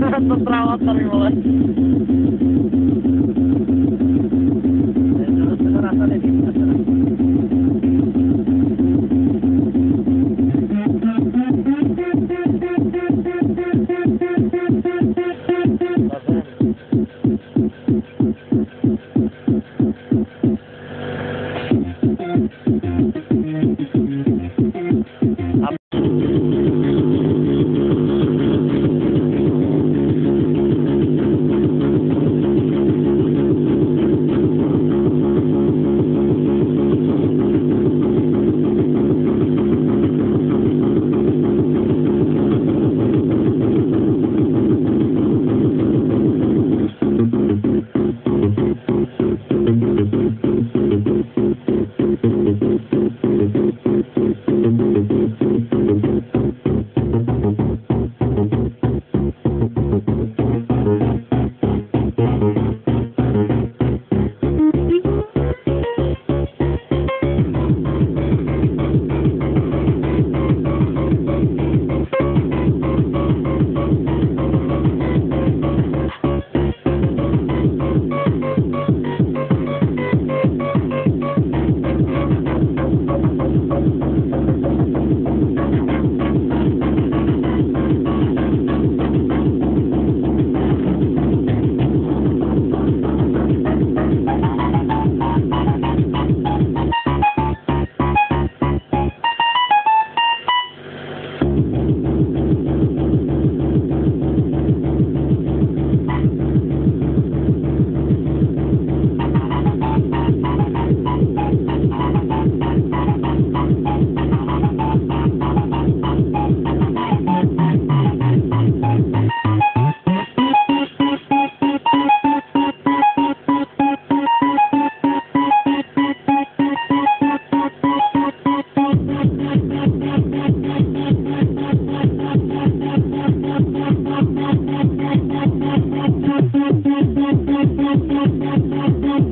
Просто право оторвалось.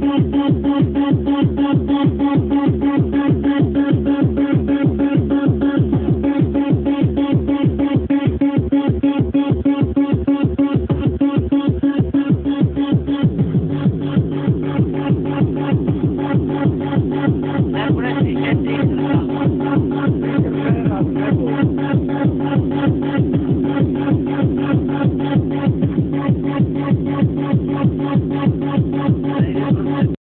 Thank you.